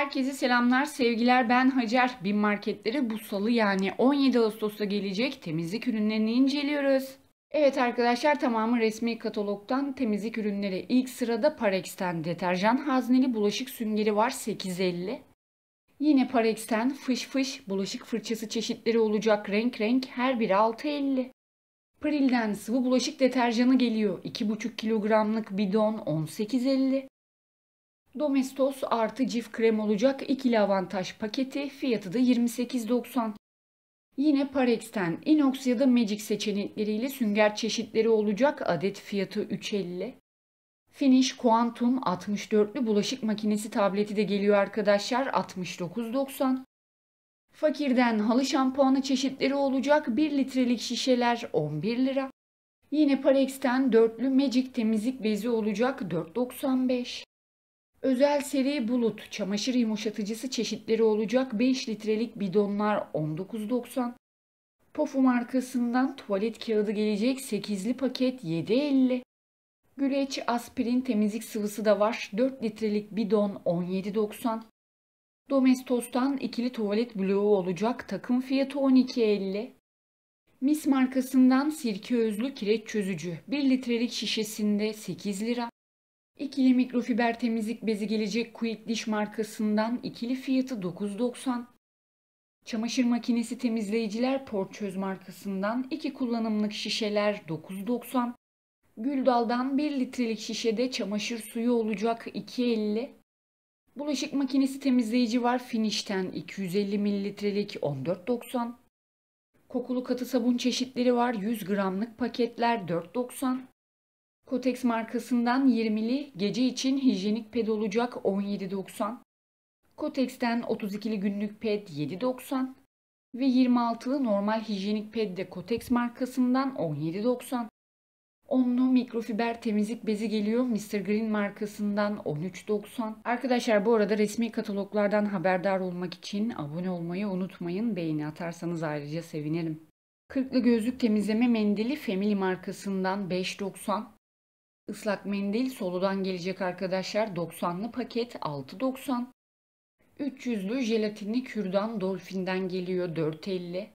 Herkese selamlar, sevgiler. Ben Hacer. Bin marketleri bu salı yani 17 Ağustos'ta gelecek temizlik ürünlerini inceliyoruz. Evet arkadaşlar tamamı resmi katalogdan temizlik ürünleri. İlk sırada Parex'ten deterjan hazneli bulaşık süngeri var 8.50. Yine Parex'ten fış fış bulaşık fırçası çeşitleri olacak renk renk her biri 6.50. Pril'den sıvı bulaşık deterjanı geliyor. 2,5 kilogramlık bidon 18.50. Domestos artı cif krem olacak ikili avantaj paketi fiyatı da 28.90. Yine Parex'ten inox ya da Magic seçenekleriyle sünger çeşitleri olacak adet fiyatı 3.50. Finish Quantum 64'lü bulaşık makinesi tableti de geliyor arkadaşlar 69.90. Fakirden halı şampuanı çeşitleri olacak 1 litrelik şişeler 11 lira. Yine Parex'ten dörtlü Magic temizlik bezi olacak 4.95. Özel seri bulut çamaşır yumuşatıcısı çeşitleri olacak 5 litrelik bidonlar 19.90. Pofu markasından tuvalet kağıdı gelecek 8'li paket 7.50. Güleç aspirin temizlik sıvısı da var 4 litrelik bidon 17.90. Domestos'tan ikili tuvalet bloğu olacak takım fiyatı 12.50. Mis markasından sirke özlü kireç çözücü 1 litrelik şişesinde 8 lira. İkili mikrofiber temizlik bezi gelecek Quick Dish markasından ikili fiyatı 9.90. Çamaşır makinesi temizleyiciler Porçöz markasından iki kullanımlık şişeler 9.90. Güldal'dan 1 litrelik şişede çamaşır suyu olacak 2.50. Bulaşık makinesi temizleyici var Finish'ten 250 mililitrelik 14.90. Kokulu katı sabun çeşitleri var 100 gramlık paketler 4.90. Kotex markasından 20'li gece için hijyenik ped olacak 17.90. Kotex'ten 32'li günlük ped 7.90 ve 26'lı normal hijyenik ped de Kotex markasından 17.90. Onlu mikrofiber temizlik bezi geliyor Mr. Green markasından 13.90. Arkadaşlar bu arada resmi kataloglardan haberdar olmak için abone olmayı unutmayın. Beğeni atarsanız ayrıca sevinirim. Kırklı gözlük temizleme mendili Family markasından 5.90. Islak mendil soludan gelecek arkadaşlar 90'lı paket 6.90. 300'lü jelatinli kürdan Dolphin'den geliyor 4.50.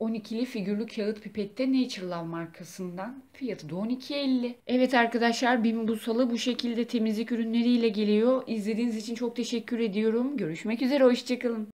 12'li figürlü kağıt pipette Nature Love markasından fiyatı da 12.50. Evet arkadaşlar Bim Busalı bu şekilde temizlik ürünleriyle geliyor. İzlediğiniz için çok teşekkür ediyorum. Görüşmek üzere hoşçakalın.